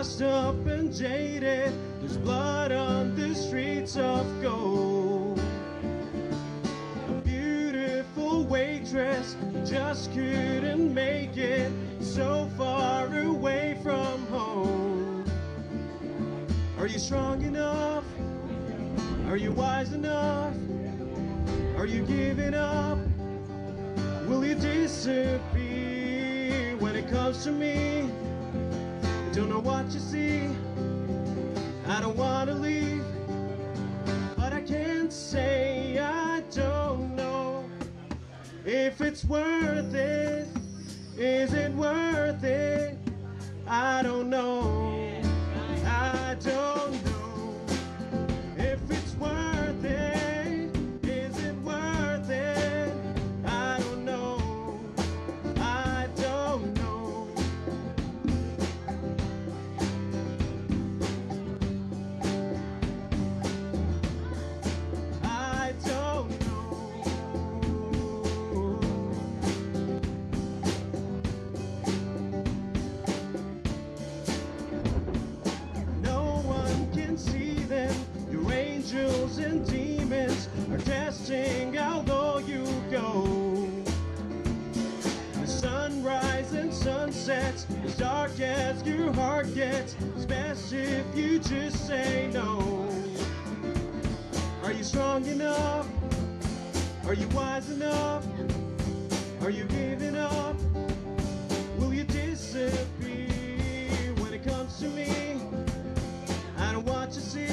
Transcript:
washed up and jaded. There's blood on the streets of gold. A beautiful waitress just couldn't make it so far away from home. Are you strong enough? Are you wise enough? Are you giving up? Will you disappear when it comes to me? Don't know what you see. I don't want to leave, but I can't say I don't know if it's worth it. Is it worth it? Angels and demons are testing how low you go. The sunrise and sunsets, as dark as your heart gets, it's best if you just say no. Are you strong enough? Are you wise enough? Are you giving up? Will you disappear when it comes to me? I don't want to see